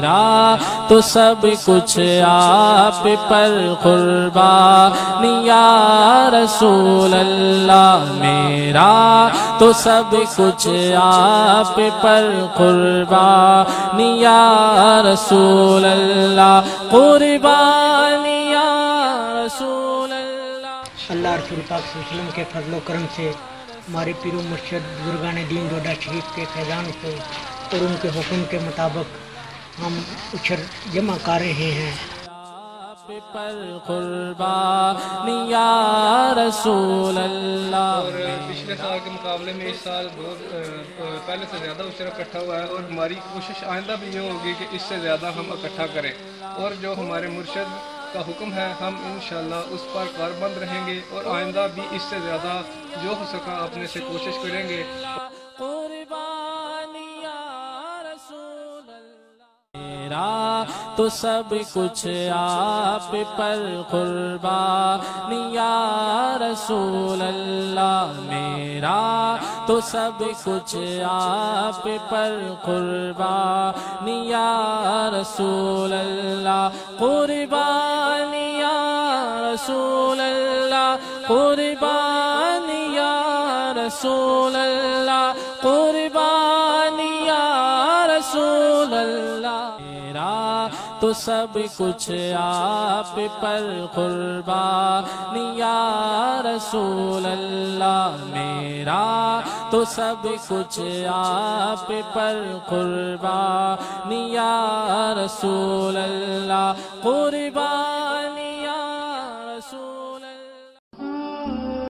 मेरा तो सब कुछ आप पर कुर्बानी या रसूल अल्लाह मेरा तो सब कुछ आप पर कुर्बानी या रसूल अल्लाह कुर्बानी या रसूल अल्लाह रसूल के फजलो करम से हमारे पीरो मुर्शद बुजुर्गान दीन डोडा शरीफ के फैज़ान को और उनके हुक्म के मुताबिक हम उछर जमा कर रहे हैं। पर रसूल और पिछले साल के मुकाबले में इस साल बहुत पहले से ज़्यादा उचरा इकट्ठा हुआ है और हमारी कोशिश आइंदा भी ये होगी कि इससे ज़्यादा हम इकट्ठा करें। और जो हमारे मुर्शद का हुक्म है हम इन उस पर कारबंद रहेंगे और आइंदा भी इससे ज़्यादा जो हो सका अपने से कोशिश करेंगे। मेरा तो सब कुछ आप पर कुर्बानी या रसूल अल्लाह मेरा तो सब कुछ आप पर कुर्बानी या रसूल अल्लाह कुर्बानी या रसूल अल्लाह कुर्बानी या रसूल अल्लाह कुर्बानी या रसूल अल्लाह तो सब कुछ आप पर कुर्बानिया रसूल अल्लाह मेरा। तो सब कुछ आप पर कुर्बानिया रसूल अल्लाह कुर्बानी